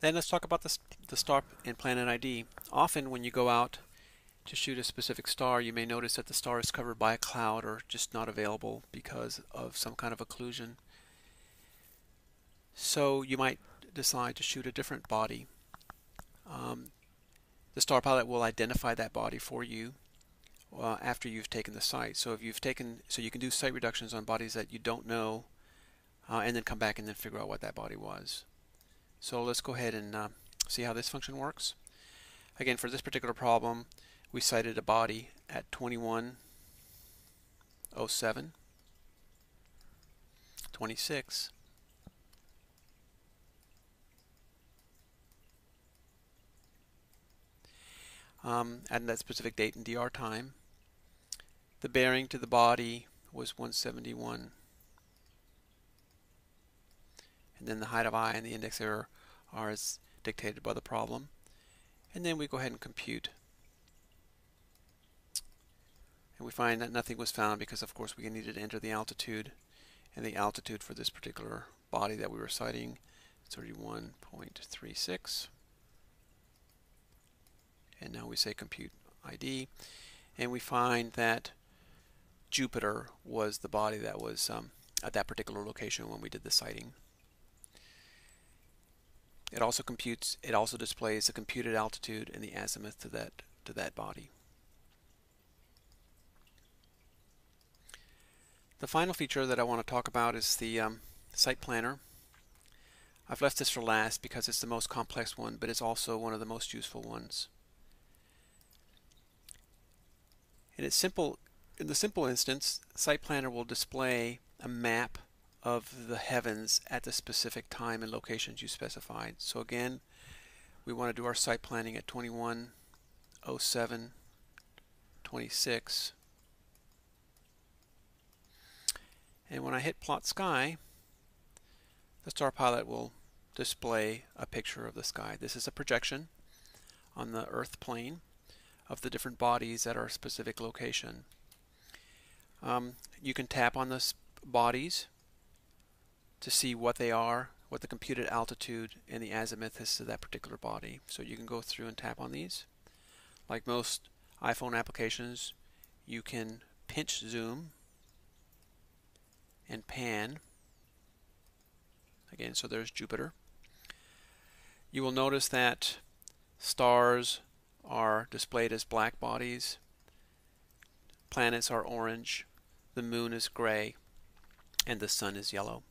Then let's talk about the, the star and planet ID. Often when you go out to shoot a specific star, you may notice that the star is covered by a cloud or just not available because of some kind of occlusion. So you might decide to shoot a different body. Um, the StarPilot will identify that body for you uh, after you've taken the sight. So if you've taken, so you can do sight reductions on bodies that you don't know, uh, and then come back and then figure out what that body was. So let's go ahead and uh, see how this function works. Again, for this particular problem, we sighted a body at 2107, 26, um, at that specific date and DR time. The bearing to the body was 171. And then the height of eye and the index error are as dictated by the problem. And then we go ahead and compute. And we find that nothing was found because of course we needed to enter the altitude. And the altitude for this particular body that we were sighting is 31.36 and now we say compute ID and we find that Jupiter was the body that was um, at that particular location when we did the sighting. It also computes it also displays the computed altitude and the azimuth to that to that body. The final feature that I want to talk about is the um, sight planner. I've left this for last because it's the most complex one, but it's also one of the most useful ones. In its simple, in the simple instance, Sight Planner will display a map of the heavens at the specific time and locations you specified. So again, we want to do our sight planning at 2107, 26. And when I hit plot sky, the StarPilot will display a picture of the sky. This is a projection on the earth plane of the different bodies at our specific location. Um, you can tap on the bodies to see what they are, what the computed altitude and the azimuth is to that particular body. So you can go through and tap on these. Like most iPhone applications, you can pinch zoom and pan. Again, so there's Jupiter. You will notice that stars are displayed as black bodies. Planets are orange, the moon is gray, and the sun is yellow.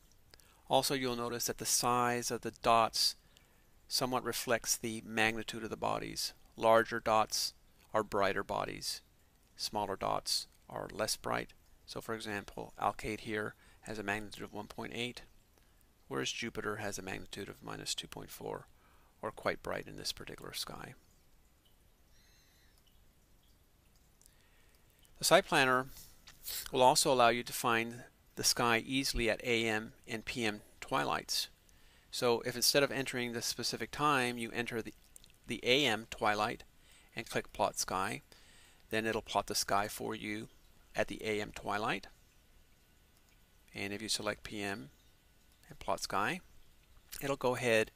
Also, you'll notice that the size of the dots somewhat reflects the magnitude of the bodies. Larger dots are brighter bodies. Smaller dots are less bright. So for example, Alkaid here has a magnitude of 1.8, whereas Jupiter has a magnitude of minus 2.4, or quite bright in this particular sky. The sight planner will also allow you to find the sky easily at AM and PM twilights. So if instead of entering the specific time, you enter the, the AM twilight and click plot sky, then it'll plot the sky for you at the AM twilight. And if you select PM and plot sky, it'll go ahead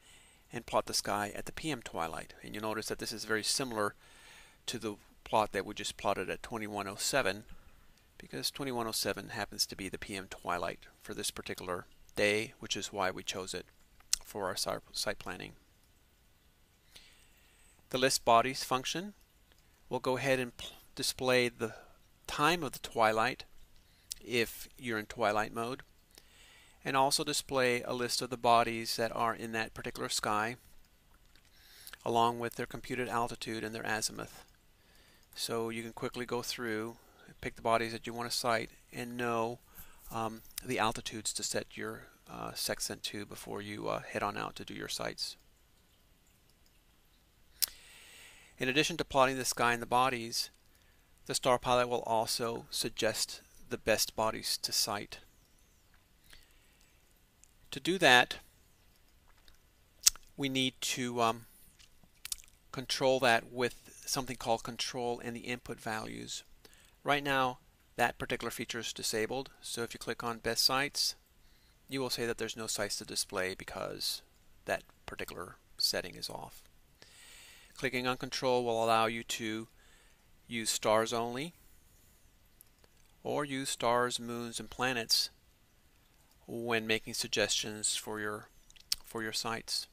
and plot the sky at the PM twilight. And you'll notice that this is very similar to the plot that we just plotted at 2107 because 2107 happens to be the PM twilight for this particular day, which is why we chose it for our sight planning. The list bodies function will go ahead and display the time of the twilight if you're in twilight mode and also display a list of the bodies that are in that particular sky along with their computed altitude and their azimuth. So you can quickly go through, pick the bodies that you want to sight, and know um, the altitudes to set your uh, sextant to before you uh, head on out to do your sights. In addition to plotting the sky and the bodies, the StarPilot will also suggest the best bodies to sight. To do that, we need to um, control that with something called control and the input values. Right now that particular feature is disabled so if you click on best sights you will say that there's no sights to display because that particular setting is off. Clicking on control will allow you to use stars only or use stars, moons, and planets when making suggestions for your for your sights.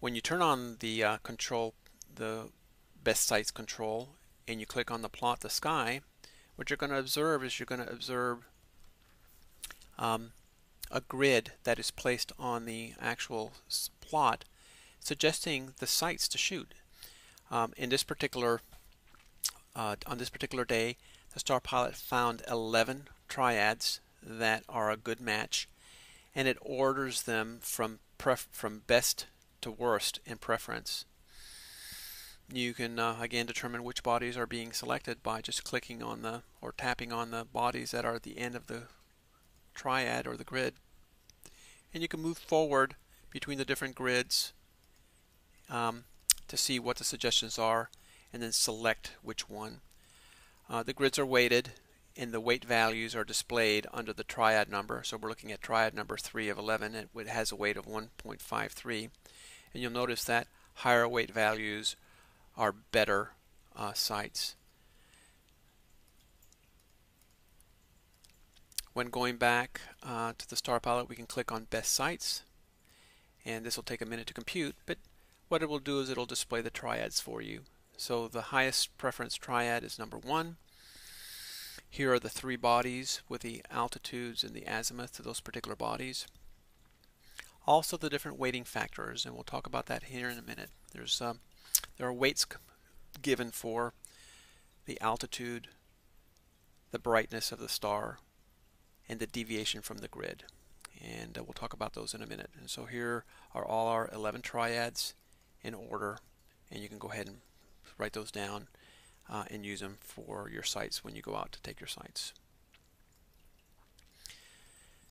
When you turn on the uh, control, the best sights control, and you click on the plot the sky, what you're going to observe is you're going to observe um, a grid that is placed on the actual plot suggesting the sights to shoot. Um, in this particular uh, on this particular day the StarPilot found 11 triads that are a good match and it orders them from from best to worst in preference. You can uh, again determine which bodies are being selected by just clicking on the or tapping on the bodies that are at the end of the triad or the grid. And you can move forward between the different grids um, to see what the suggestions are and then select which one. Uh, the grids are weighted and the weight values are displayed under the triad number. So we're looking at triad number 3 of 11. It has a weight of 1.53. And you'll notice that higher weight values are better uh, sights. When going back uh, to the StarPilot, we can click on Best Sights, and this will take a minute to compute, but what it will do is it'll display the triads for you. So the highest preference triad is number one. Here are the three bodies with the altitudes and the azimuth of those particular bodies. Also the different weighting factors, and we'll talk about that here in a minute. There's um, There are weights given for the altitude, the brightness of the star, and the deviation from the grid. And uh, we'll talk about those in a minute. And so here are all our 11 triads in order, and you can go ahead and write those down uh, and use them for your sights when you go out to take your sights.